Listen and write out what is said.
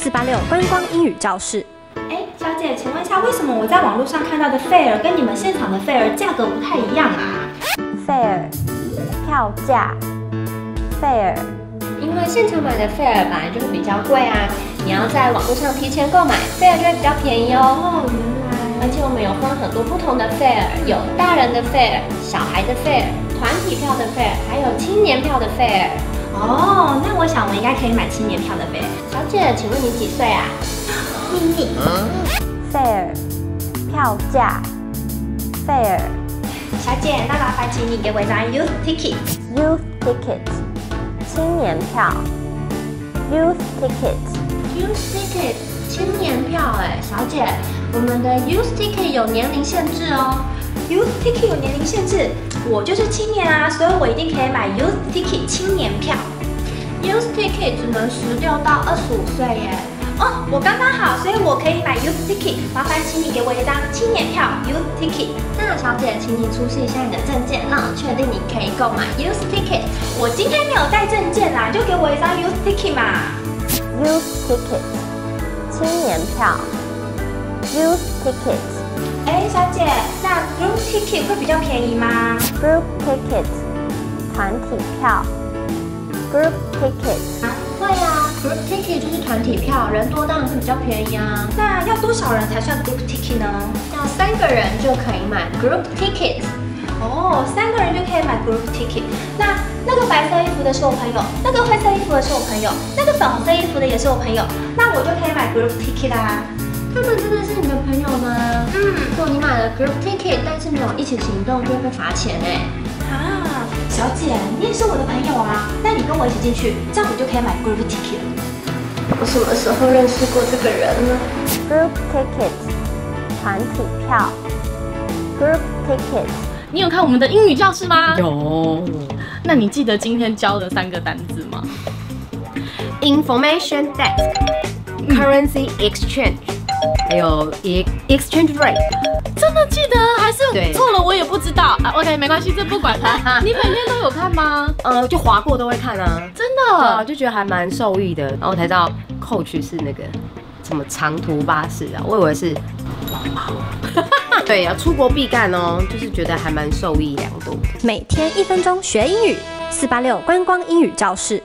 四八六观光英语教室。哎，小姐，请问一下，为什么我在网络上看到的 fare 跟你们现场的 fare 价格不太一样啊？fare 票价，fare，因为现场买的 fare 本来就是比较贵啊，你要在网络上提前购买，fare 就会比较便宜哦。哦，原来，而且我们有分很多不同的 fare，有大人的 fare、小孩的 fare、团体票的 fare，还有青年票的 fare。哦，那我想我应该可以买青年票的 fare。小姐，请问你几岁啊？秘密。fare 票价，fare。小姐，那麻烦请你给我一张 youth ticket。youth ticket，青年票。youth ticket。youth ticket，青年票哎，小姐，我们的 youth ticket 有年龄限制哦。Youth ticket 有年龄限制，我就是青年啊，所以我一定可以买 youth ticket 青年票。youth ticket 只能十六到二十五岁耶。哦，我刚刚好，所以我可以买 youth ticket。麻烦请你给我一张青年票 youth ticket。那小姐，请你出示一下你的证件，让我确定你可以购买 youth ticket。我今天没有带证件啦，就给我一张 youth ticket 嘛。youth ticket 青年票。youth ticket。哎，小姐，那 group ticket 会比较便宜吗？group ticket 团体票。group ticket 会啊，group ticket 就是团体票，人多当然是比较便宜啊。那要多少人才算 group ticket 呢？要三个人就可以买 group ticket。哦，三个人就可以买 group ticket。那那个白色衣服的是我朋友，那个灰色衣服的是我朋友，那个粉红色衣服的也是我朋友，那我就可以买 group ticket 啦。他们真的是你的朋友吗？嗯，如果你买了 group ticket，但是没有一起行动，就会被罚钱哎。啊，小姐，你也是我的朋友啊，那你跟我一起进去，这样我就可以买 group ticket 了。我什么时候认识过这个人呢？group ticket，团体票。group ticket，你有看我们的英语教室吗？有。那你记得今天教的三个单字吗？Information desk，currency exchange。还有 exchange rate，真的记得还是错了？我也不知道啊。OK，没关系，这不管它。你每天都有看吗？呃，就划过都会看啊。真的，就觉得还蛮受益的。然后才知道 coach 是那个什么长途巴士啊，我以为是。对啊，出国必干哦，就是觉得还蛮受益良多。每天一分钟学英语，四八六观光英语教室。